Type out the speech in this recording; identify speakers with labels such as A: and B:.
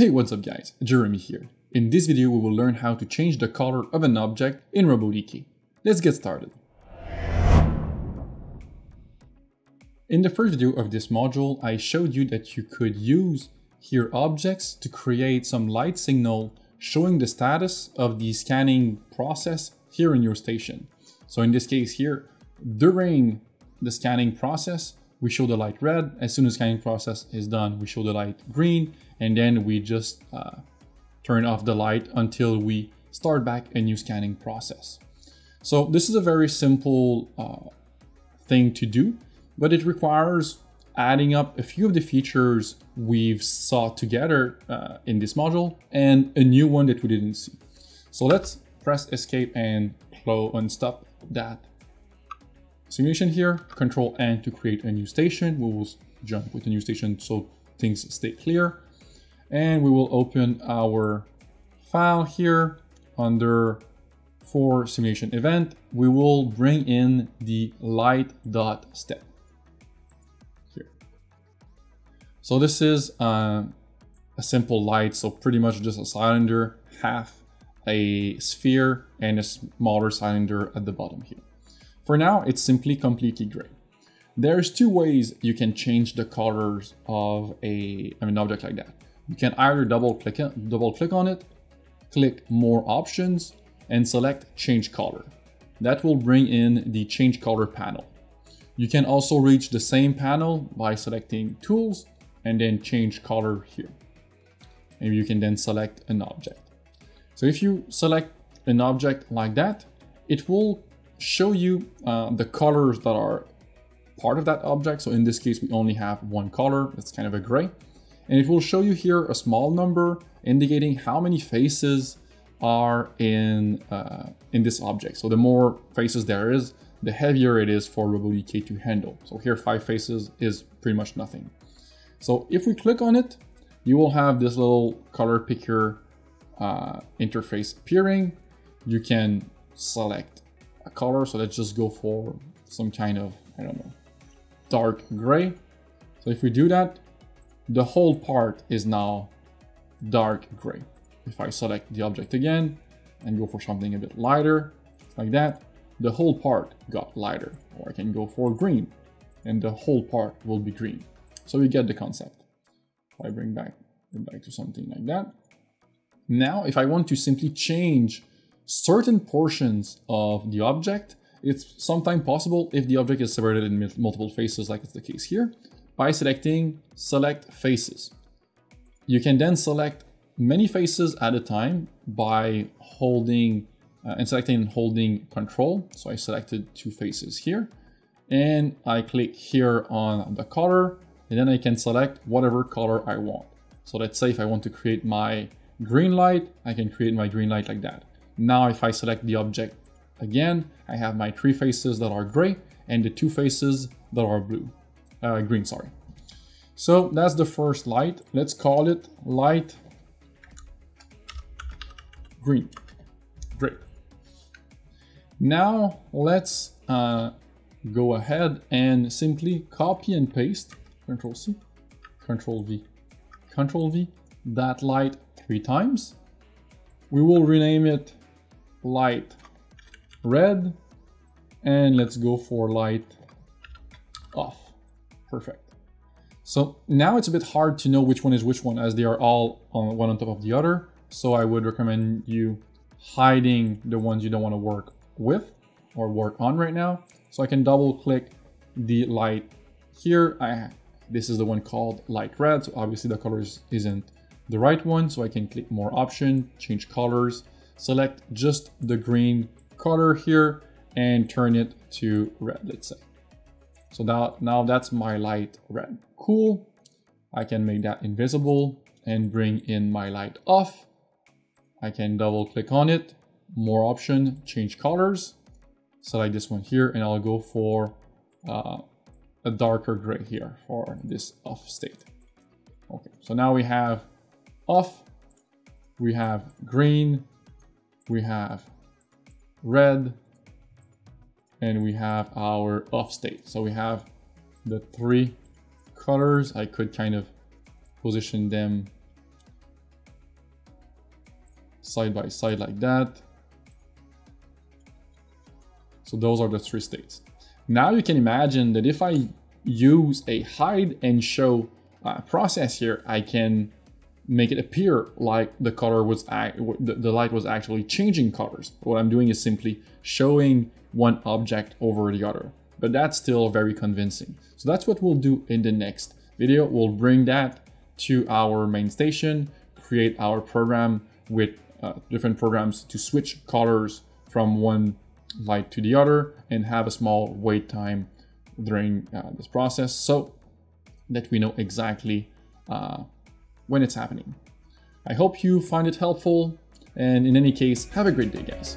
A: Hey, what's up guys? Jeremy here. In this video, we will learn how to change the color of an object in RoboDK. Let's get started. In the first video of this module, I showed you that you could use here objects to create some light signal showing the status of the scanning process here in your station. So in this case here, during the scanning process, we show the light red. As soon as scanning process is done, we show the light green, and then we just uh, turn off the light until we start back a new scanning process. So this is a very simple uh, thing to do, but it requires adding up a few of the features we've saw together uh, in this module and a new one that we didn't see. So let's press escape and close and stop that simulation here, control N to create a new station. We will jump with a new station so things stay clear. And we will open our file here under for simulation event. We will bring in the light.step here. So this is uh, a simple light. So pretty much just a cylinder, half a sphere and a smaller cylinder at the bottom here. For now, it's simply completely gray. There's two ways you can change the colors of a an object like that. You can either double click double click on it, click more options, and select change color. That will bring in the change color panel. You can also reach the same panel by selecting tools and then change color here. And you can then select an object. So if you select an object like that, it will show you uh, the colors that are part of that object. So in this case, we only have one color. It's kind of a gray. And it will show you here a small number indicating how many faces are in, uh, in this object. So the more faces there is, the heavier it is for RoboDK to handle. So here five faces is pretty much nothing. So if we click on it, you will have this little color picker uh, interface appearing. You can select a color. So let's just go for some kind of, I don't know, dark gray. So if we do that, the whole part is now dark gray. If I select the object again and go for something a bit lighter, like that, the whole part got lighter. Or I can go for green and the whole part will be green. So you get the concept. If I bring back, bring back to something like that. Now, if I want to simply change certain portions of the object, it's sometimes possible if the object is separated in multiple faces like it's the case here, by selecting select faces. You can then select many faces at a time by holding uh, and selecting and holding control. So I selected two faces here and I click here on the color and then I can select whatever color I want. So let's say if I want to create my green light, I can create my green light like that. Now if I select the object again, I have my three faces that are gray and the two faces that are blue, uh, green, sorry. So that's the first light. Let's call it light green. Great. Now let's uh, go ahead and simply copy and paste, Control C, Control V, Control V, that light three times. We will rename it light red and let's go for light off. Perfect. So now it's a bit hard to know which one is which one as they are all on one on top of the other. So I would recommend you hiding the ones you don't want to work with or work on right now. So I can double click the light here. I This is the one called light red. So obviously the colors isn't the right one. So I can click more option, change colors, select just the green color here and turn it to red, let's say. So now, now that's my light red. Cool. I can make that invisible and bring in my light off. I can double click on it, more option, change colors. Select this one here and I'll go for uh, a darker gray here for this off state. Okay, so now we have off, we have green, we have red, and we have our off state. So we have the three colors. I could kind of position them side by side like that. So those are the three states. Now you can imagine that if I use a hide and show uh, process here, I can make it appear like the color was the light was actually changing colors. What I'm doing is simply showing one object over the other, but that's still very convincing. So that's what we'll do in the next video. We'll bring that to our main station, create our program with uh, different programs to switch colors from one light to the other and have a small wait time during uh, this process so that we know exactly uh, when it's happening. I hope you find it helpful, and in any case, have a great day, guys.